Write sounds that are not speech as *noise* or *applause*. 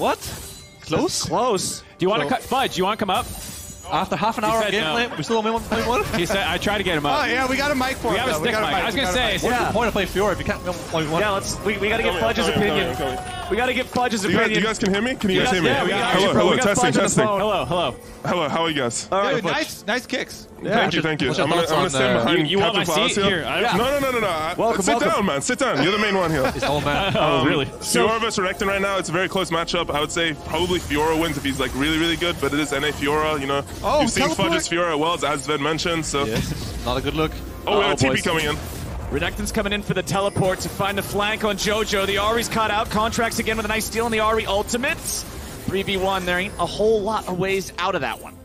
What? Close? Close. Do you want to cut Fudge? You want to come up? After half an hour of said no. we still only want to play one? *laughs* He said I tried to get him up. Oh yeah, we got a mic for We him. have a though. stick got mic. I was gonna say, mic. What's Yeah. the point of playing Fiora if you can't only one? Yeah, let's. We, we got to get Coming, Fudge's coming, opinion. Coming, coming. We got to get Fudge's Do you, guys, opinion. you guys can hear me? Can you guys Yes, hear me? yeah, we got you, hello, bro. hello, testing, Fudge on the testing. Hello, hello. Hello, how are you guys? All right, Dude, nice, nice kicks. Thank you, thank you. I'm gonna, I'm gonna stand uh, behind You- you want Captain my seat? Here, I- No, no, no, no, no. Welcome, sit welcome. down, man. Sit down. You're the main one here. Oh *laughs* man. Oh, Um, really? Fiora versus Renekton right now, it's a very close matchup. I would say probably Fiora wins if he's like really, really good, but it is NA Fiora, you know. Oh, You've seen teleport. Fudge's Fiora well, as Ved mentioned, so. Not a good look. Oh, we have a Uh-oh, TP coming in. Renekton's coming in for the teleport to find the flank on JoJo. The Ahri's caught out. Contractz again with a nice steal on the Ari ultimate. 3v1. There ain't a whole lot of ways out of that one.